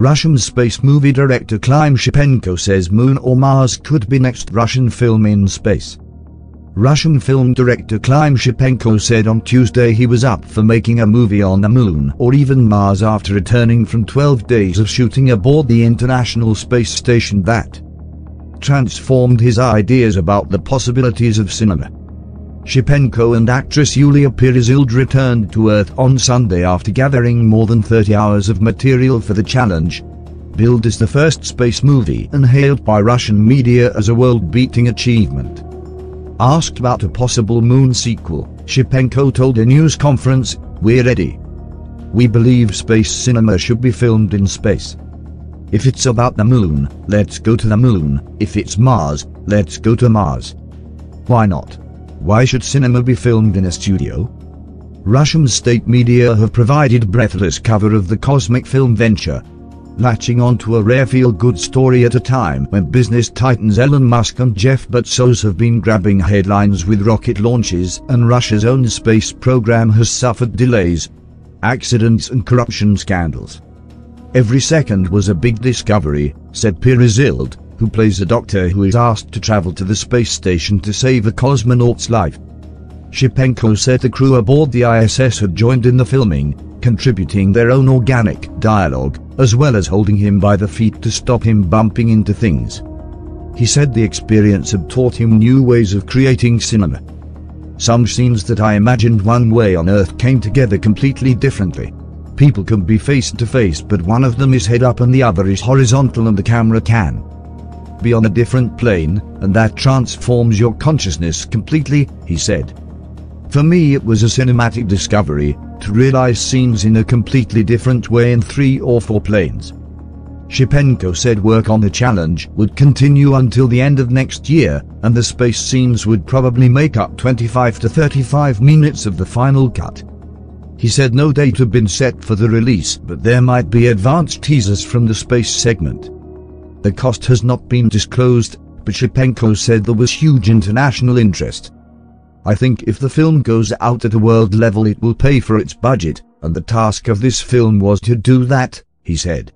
Russian space movie director Klim Shipenko says Moon or Mars could be next Russian film in space. Russian film director Klim Shipenko said on Tuesday he was up for making a movie on the Moon or even Mars after returning from 12 days of shooting aboard the International Space Station that transformed his ideas about the possibilities of cinema. Shipenko and actress Yulia Peresild returned to Earth on Sunday after gathering more than 30 hours of material for the challenge. Billed as the first space movie and hailed by Russian media as a world-beating achievement. Asked about a possible Moon sequel, Shipenko told a news conference, We're ready. We believe space cinema should be filmed in space. If it's about the Moon, let's go to the Moon. If it's Mars, let's go to Mars. Why not? Why should cinema be filmed in a studio? Russian state media have provided breathless cover of the cosmic film venture, latching onto a rare feel-good story at a time when business titans Elon Musk and Jeff Bezos have been grabbing headlines with rocket launches and Russia's own space program has suffered delays, accidents and corruption scandals. Every second was a big discovery, said Peresild, who plays a doctor who is asked to travel to the space station to save a cosmonaut's life. Shipenko said the crew aboard the ISS had joined in the filming, contributing their own organic dialogue, as well as holding him by the feet to stop him bumping into things. He said the experience had taught him new ways of creating cinema. Some scenes that I imagined one way on Earth came together completely differently. People can be face to face but one of them is head up and the other is horizontal and the camera can be on a different plane, and that transforms your consciousness completely, he said. For me it was a cinematic discovery, to realize scenes in a completely different way in three or four planes. Shipenko said work on the challenge would continue until the end of next year, and the space scenes would probably make up 25 to 35 minutes of the final cut. He said no date had been set for the release, but there might be advanced teasers from the space segment. The cost has not been disclosed, but Shipenko said there was huge international interest. I think if the film goes out at a world level it will pay for its budget, and the task of this film was to do that, he said.